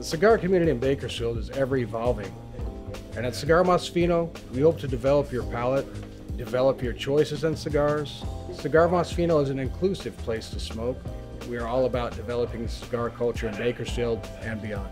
The cigar community in Bakersfield is ever evolving. And at Cigar Mas Fino, we hope to develop your palate, develop your choices in cigars. Cigar Mas Fino is an inclusive place to smoke. We are all about developing cigar culture in Bakersfield and beyond.